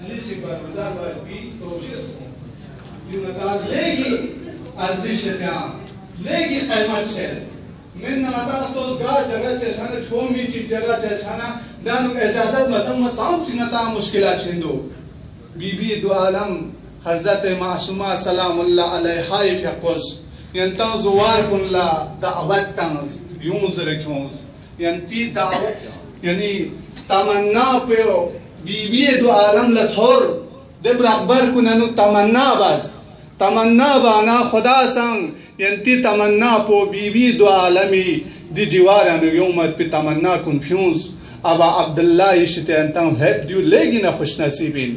مجلس برگزار باید بی توجیه سون یونتا لگی ارزش زیان لگی قیمت شد من نمتا توز گا جگہ چشانه شو می چی جگہ چشانه دانو اجازت مدام مطام چنتا مشکلات چندو بی بی دو عالم حضرت معصومہ سلام اللہ علیہ فقز ینتن زوار کن لا دعوت تنز یونز رکھونز ینتی دعوت یعنی تمنا پیو بی دو عالم لطور دبر اکبر کننو تمنا باز. تمنا بانا خدا سنگ، ینتی تمنا پو بی دو عالمی. دی جوارانو یومت پی تمنا کن فیونز. ابا عبداللہ یشتی انتن ہیپ دیو لیگی نا خوش نصیبین.